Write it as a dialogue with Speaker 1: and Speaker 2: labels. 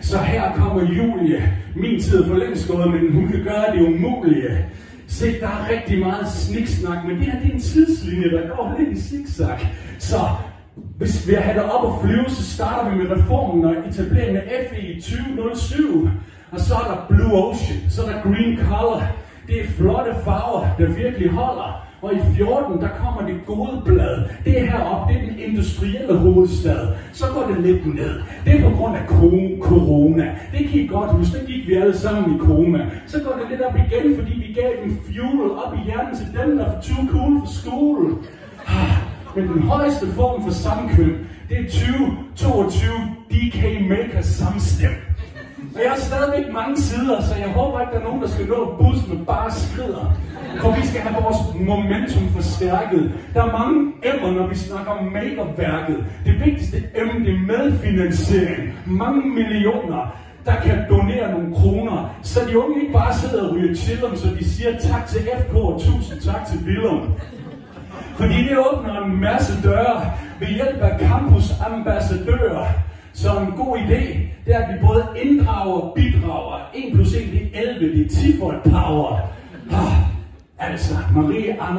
Speaker 1: Så her kommer Julie. Min tid er for længst gået, men hun kan gøre det umulige. Se, der er rigtig meget sniksnak, men det her det er en tidslinje, der går lidt i zigzag. Så hvis vi har det op og flyve, så starter vi med reformen og etableringen af FE i 2007. Og så er der Blue Ocean, så er der Green Color. Det er flotte farver, der virkelig holder. Og i 14, der kommer det gode blad. Det er heroppe, det er den industrielle hovedstad. Så går det lidt ned. Det er på grund af corona. Det kan I godt huske, der gik vi alle sammen i koma. Så går det lidt op igen, fordi vi gav dem fuel op i hjernen til dem, der er too cool for skole. Ah, men den højeste form for samkøb, det er 2022 DK Maker samstem. Og jeg har stadigvæk mange sider, så jeg håber ikke, der er nogen, der skal nå bussen med bare skrider. For vi skal have vores momentum forstærket. Der er mange emner, når vi snakker om makerværket. Det vigtigste emne, det er medfinansiering. Mange millioner der kan donere nogle kroner, så de unge ikke bare sidder og ryger chillum, så de siger tak til FK og tusind tak til Willum. Fordi det åbner en masse døre ved hjælp af campusambassadører. Så en god idé, det er, at vi både inddrager og bidrager. 1 plus 1, det er 11, det er 10 for et power. Ah, altså, Marie Anders